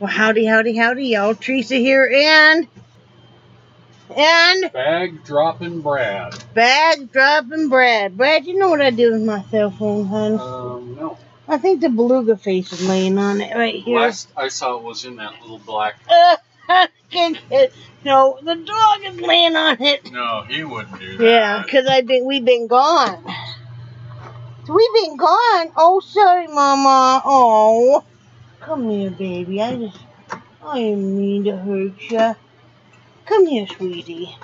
Well, howdy, howdy, howdy, y'all. Theresa here, and and Bag dropping Brad. bag dropping Brad. Brad, you know what I do with my cell phone, hon? Um, no. I think the beluga face is laying on it right here. Last I saw it was in that little black. Uh, can't get- no, the dog is laying on it. No, he wouldn't do that. Yeah, because I think we've been gone. We've been gone. Oh, sorry, Mama. Oh, come here, baby. I just, I didn't mean to hurt you. Come here, sweetie.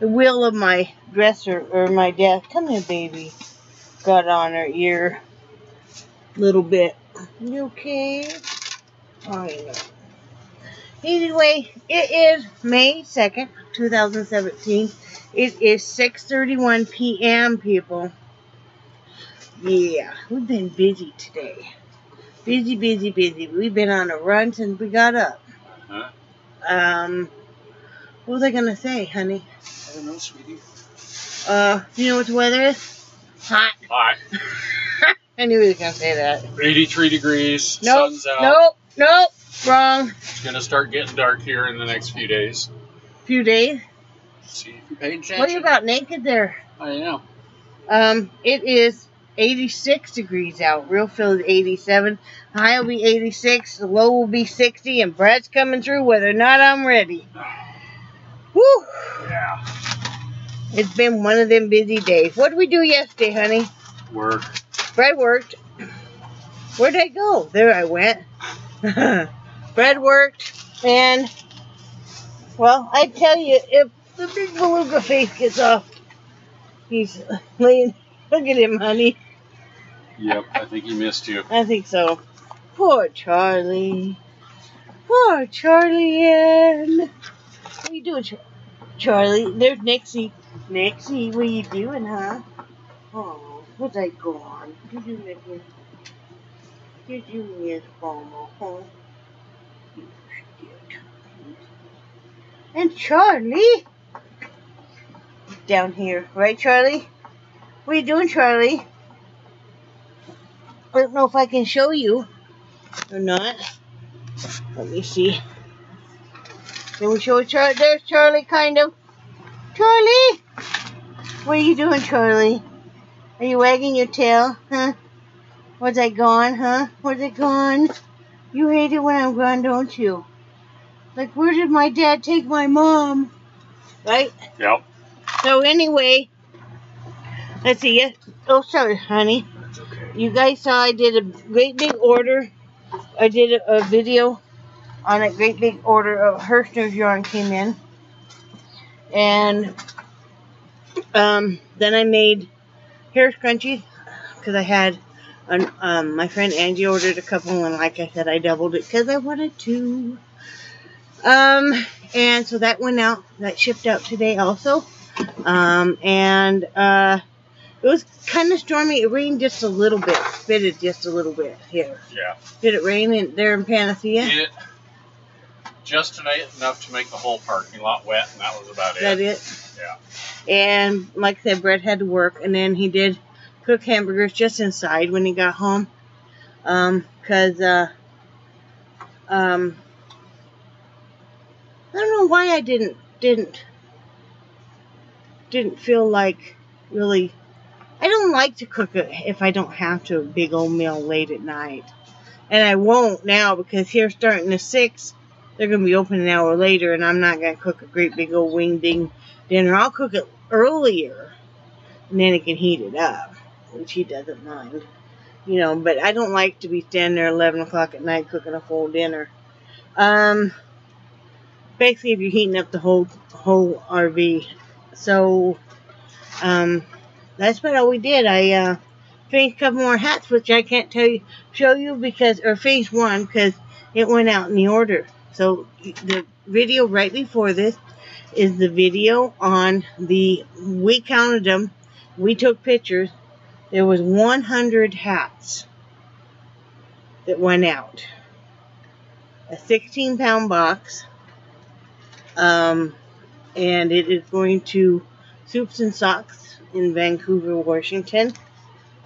The wheel of my dresser or my desk. Come here, baby. Got on her ear, little bit. You okay? I know. Anyway, it is May 2nd, 2017. It is 6.31 p.m., people. Yeah, we've been busy today. Busy, busy, busy. We've been on a run since we got up. Huh? Um, what was I going to say, honey? I don't know, sweetie. Uh, you know what the weather is? Hot. Hot. I knew he was going to say that. 83 degrees. Nope, Sun's out. nope, nope. Wrong. It's gonna start getting dark here in the next few days. Few days. See if you paid attention. What are you got naked there? I know. Um, it is 86 degrees out. Real feel is 87. High will be 86. The low will be 60. And Brad's coming through whether or not I'm ready. Woo! Yeah. It's been one of them busy days. What did we do yesterday, honey? Work. Brad worked. Where'd I go? There I went. Brad worked. And, well, I tell you, if the big beluga face gets off, he's laying. Look at him, honey. Yep, I think he missed you. I think so. Poor Charlie. Poor Charlie Ann. What are you doing, Char- Charlie? There's Nixie. Nixie, what are you doing, huh? Oh, where's I gone? Did you miss me? Did you miss Mama, huh? You. And Charlie? Down here, right, Charlie? What are you doing, Charlie? I don't know if I can show you or not. Let me see. Can we show Charlie? There's Charlie, kind of. Charlie! What are you doing, Charlie? Are you wagging your tail? Huh? Was I gone, huh? Was it gone? You hate it when I'm gone, don't you? Like, where did my dad take my mom? Right? Yep. So, anyway, let's see. Oh, sorry, honey. You guys saw I did a great big order. I did a, a video on a great big order of Herrschner's yarn came in. And um, then I made hair scrunchies because I had an, um, my friend Angie ordered a couple and like I said I doubled it because I wanted to. Um, and so that went out, that shipped out today also. Um, and uh, it was kind of stormy. It rained just a little bit. Spitted just a little bit here. Yeah. Did it rain in, there in Panacea? It just tonight enough to make the whole parking lot wet, and that was about Is that it. it? Yeah. And like I said, Brett had to work, and then he did cook hamburgers just inside when he got home. Um, cause uh, um, I don't know why I didn't didn't didn't feel like really. I don't like to cook it if I don't have to a big old meal late at night, and I won't now because here starting at six, they're gonna be open an hour later, and I'm not gonna cook a great big old wing ding dinner. I'll cook it earlier, and then it can heat it up, which he doesn't mind. You know, but I don't like to be standing there 11 o'clock at night cooking a full dinner. Um, basically, if you're heating up the whole whole RV, so um, that's all we did. I uh, finished a couple more hats, which I can't tell you, show you because, or finished one because it went out in the order. So the video right before this is the video on the we counted them we took pictures there was 100 hats that went out a 16 pound box um, and it is going to soups and socks in vancouver washington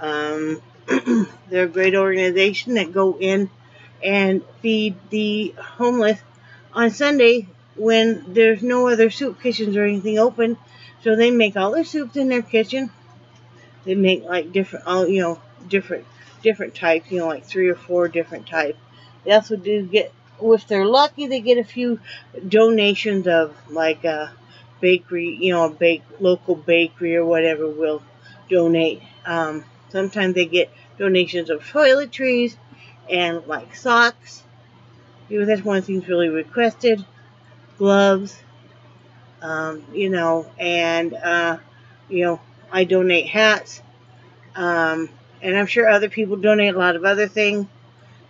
um, they're a great organization that go in and feed the homeless on Sunday when there's no other soup kitchens or anything open. So they make all their soups in their kitchen. They make like different, all you know, different, different types. You know, like three or four different types. They also do get, if they're lucky, they get a few donations of like a bakery, you know, a bake local bakery or whatever will donate. Um, sometimes they get donations of toiletries and like socks. You know, that's one of the things really requested. Gloves, um, you know, and uh, you know, I donate hats, um, and I'm sure other people donate a lot of other things.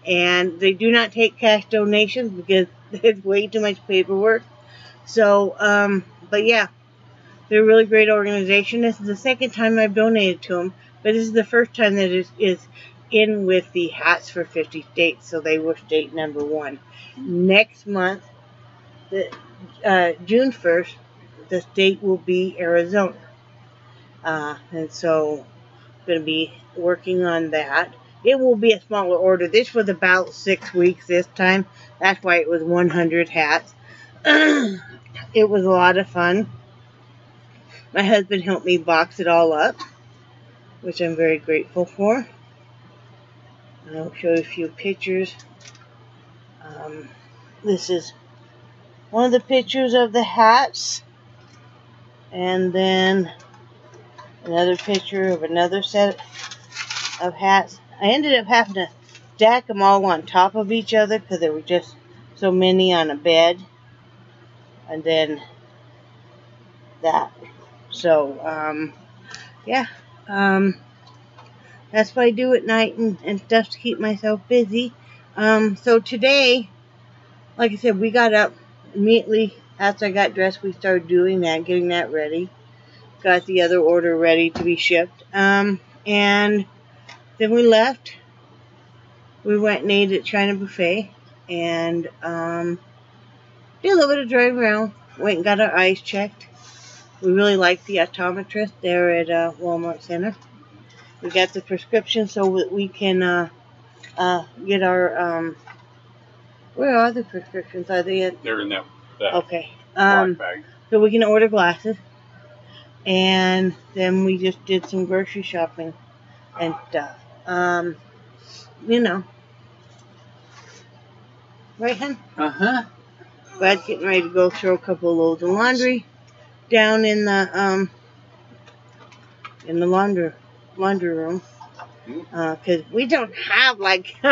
And they do not take cash donations because it's way too much paperwork. So, um, but yeah, they're a really great organization. This is the second time I've donated to them, but this is the first time that it is in with the Hats for 50 States, so they were state number one. Next month, the, uh, June 1st, the state will be Arizona. Uh, and so, I'm going to be working on that. It will be a smaller order. This was about six weeks this time. That's why it was 100 hats. it was a lot of fun. My husband helped me box it all up, which I'm very grateful for. I'll show you a few pictures. Um, this is one of the pictures of the hats. And then another picture of another set of hats. I ended up having to stack them all on top of each other because there were just so many on a bed. And then that. So, um, yeah. Um, that's what I do at night and, and stuff to keep myself busy. Um, so today, like I said, we got up immediately after I got dressed. We started doing that, getting that ready. Got the other order ready to be shipped. Um, and then we left. We went and ate at China Buffet and um, did a little bit of driving around. Went and got our eyes checked. We really like the optometrist there at uh, Walmart Center. We got the prescription so that we can uh, uh, get our. Um, where are the prescriptions? Are they at? They're in that, that Okay. Um, black bag. so we can order glasses. And then we just did some grocery shopping and stuff. Um, you know. Right, hun? Uh huh. Brad's getting ready to go throw a couple of loads of laundry down in the um in the laundry laundry room because we don't have like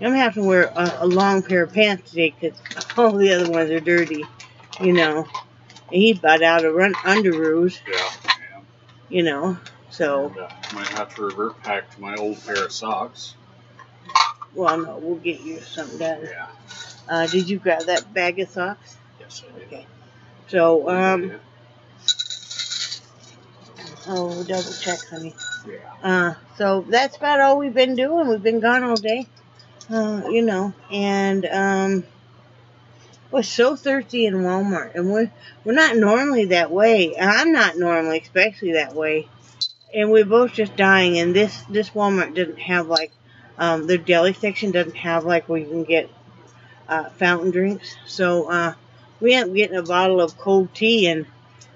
I'm having to have to wear a, a long pair of pants today because all the other ones are dirty, you know. And he's about out of run underoos, Yeah. yeah. you know. So And, uh, might have to revert back to my old pair of socks. well, no, we'll get you something done. Yeah. Uh, did you grab that bag of socks? Yes, I did. Okay. So um, oh, double check, honey. Yeah. Uh, so that's about all we've been doing. We've been gone all day, uh, you know, and um, we're so thirsty in Walmart, and we're we're not normally that way. And I'm not normally, especially that way. And we're both just dying. And this this Walmart doesn't have like um, their deli section doesn't have like where you can get uh, fountain drinks. So uh, we ended up getting a bottle of cold tea, and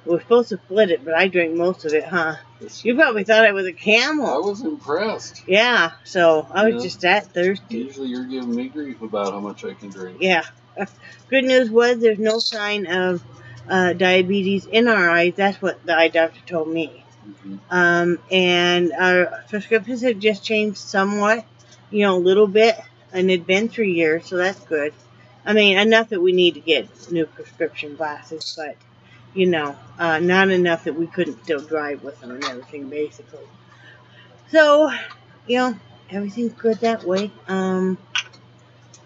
we we're supposed to split it, but I drank most of it, huh? You probably thought I was a camel. I was impressed. Yeah, so I was Yeah. just that thirsty. Usually you're giving me grief about how much I can drink. Yeah. Good news was there's no sign of uh, diabetes in our eyes. That's what the eye doctor told me. Mhm. Um, and our prescriptions have just changed somewhat, you know, a little bit. Been three years, so that's good. I mean, enough that we need to get new prescription glasses, but, you know, uh, not enough that we couldn't still drive with them and everything, basically. So, you know, everything's good that way. Um,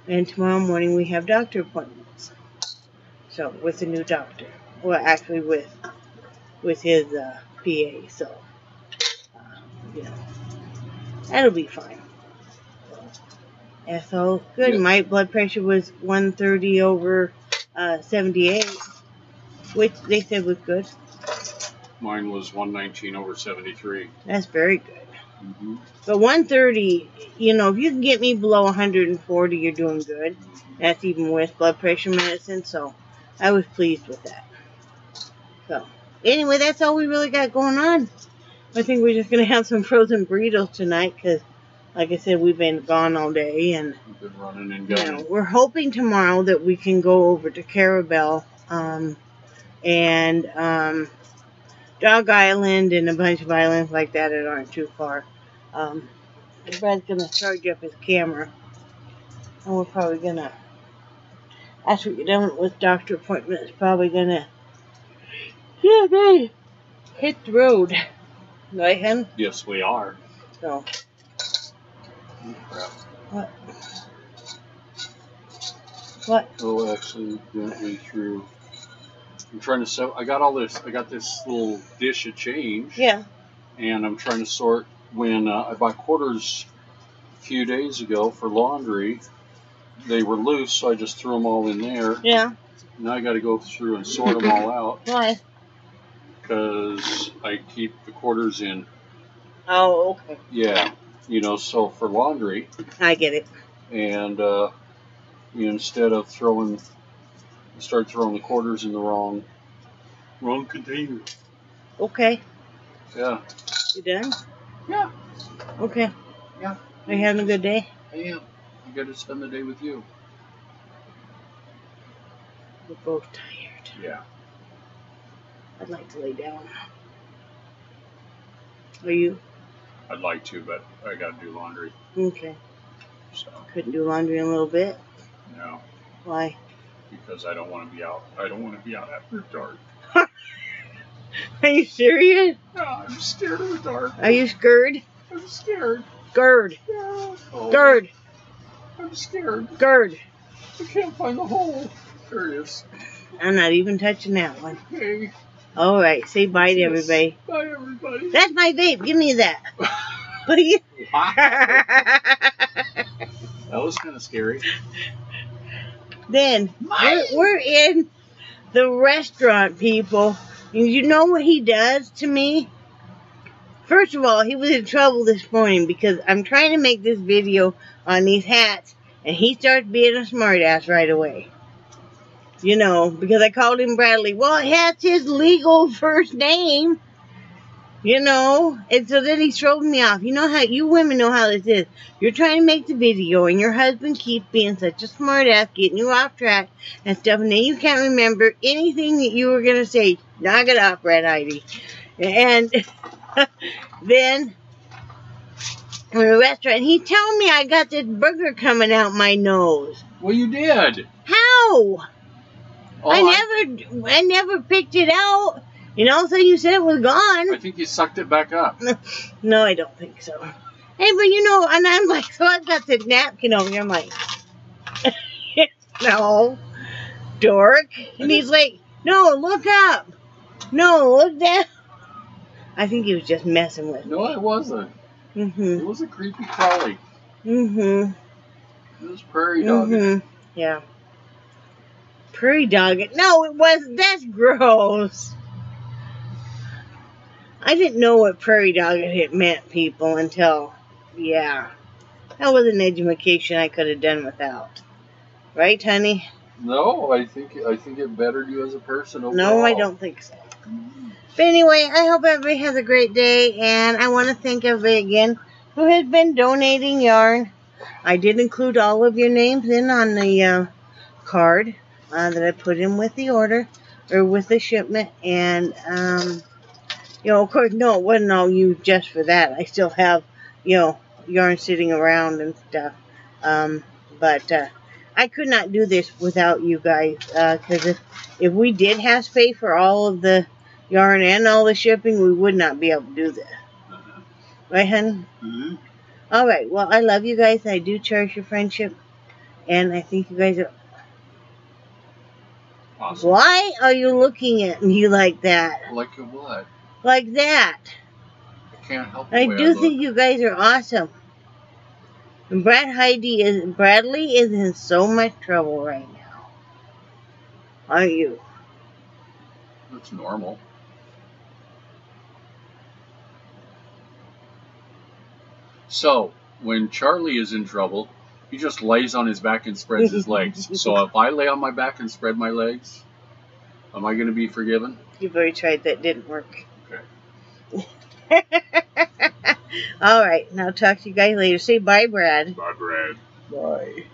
and tomorrow morning we have doctor appointments. So, with a new doctor. Well, actually, with with his uh, PA, so, uh, you know, that'll be fine. So good. Yeah. My blood pressure was 130 over uh, 78, which they said was good. Mine was 119 over 73. That's very good. Mm-hmm. But 130, you know, if you can get me below 140, you're doing good. That's even with blood pressure medicine, so I was pleased with that. So, anyway, that's all we really got going on. I think we're just going to have some frozen burritos tonight because, like I said, we've been gone all day. And, We've been running and you going. know, we're hoping tomorrow that we can go over to Carrabelle um, and um, Dog Island and a bunch of islands like that that aren't too far. Um, Brad's going to charge up his camera. And we're probably going to, after we get done with doctor appointments, probably going to, yeah, hit the road. Right, hun? Yes, we are. So. What? What? Oh, actually, went me through. I'm trying to sort. I got all this. I got this little dish of change, Yeah. and I'm trying to sort. When uh, I bought quarters a few days ago for laundry, they were loose, so I just threw them all in there. Yeah. Now I got to go through and sort them all out Why? because I keep the quarters in. Oh, okay. Yeah, you know, so for laundry, I get it. and uh, you know, instead of throwing, start throwing the quarters in the wrong, wrong container. Okay. Yeah, You done? Yeah. Okay. Yeah. Are you having a good day? I am. I got to spend the day with you. We're both tired. Yeah. I'd like to lay down. Are you? I'd like to, but I got to do laundry. Okay. So, Couldn't do laundry in a little bit. no, Why? because I don't want to be out. I don't want to be out after dark. Are you serious? No, I'm scared of the dark. Are you scared? I'm scared. Gird. Yeah. Oh, Gird. I'm scared. Gird. I can't find the hole. There it is. I'm not even touching that one. Hey. All right. Say bye to everybody. Bye, everybody. That's my vape. Give me that. That was kind of scary. then we're, we're in the restaurant, people. And you know what he does to me? First of all, he was in trouble this morning because I'm trying to make this video on these hats, and he starts being a smartass right away. You know, because I called him Bradley. Well, that's his legal first name. You know, and so then he throws me off. You know how you women know how this is. You're trying to make the video, and your husband keeps being such a smartass, getting you off track and stuff, and then you can't remember anything that you were gonna say. Knock it off, Red Heide. And then in the restaurant, he told me I got this burger coming out my nose. Well, you did. How? Oh, I never, I never picked it out. You know, so you said it was gone. I think you sucked it back up. No, I don't think so. Hey, but you know, and I'm like, so I've got the napkin over here. I'm like, no, dork. And he's like, no, look up. No, look down. I think he was just messing with me. No, it wasn't. Mm-hmm. It was a creepy crawly. Mm-hmm. It was prairie dog. Mm-hmm. Yeah. Prairie dog. No, it was. That's gross. I didn't know what prairie dog it meant, people, until, yeah. That was an education I could have done without. Right, honey? No, I think I think it bettered you as a person overall. No, I don't think so. But anyway, I hope everybody has a great day, and I want to thank everybody again who has been donating yarn. I did include all of your names in on the uh, card uh, that I put in with the order or with the shipment, and um, you know, of course, no, it wasn't all you just for that. I still have, you know, yarn sitting around and stuff. Um, but uh, I could not do this without you guys, because if if we did have to pay for all of the yarn and all the shipping, we would not be able to do this. Right, hun? Mhm. All right. Well, I love you guys. I do cherish your friendship, and I think you guys are. Why are you looking at me like that? Like a what? Like that? I can't help I do look. think you guys are awesome. And Brad Heide is Bradley is in so much trouble right now. Aren't you? That's normal. So when Charlie is in trouble, he just lays on his back and spreads his legs. So if I lay on my back and spread my legs, am I going to be forgiven? You've already tried that, didn't work. Okay. All right, now talk to you guys later. Say bye, Brad. Bye, Brad. Bye.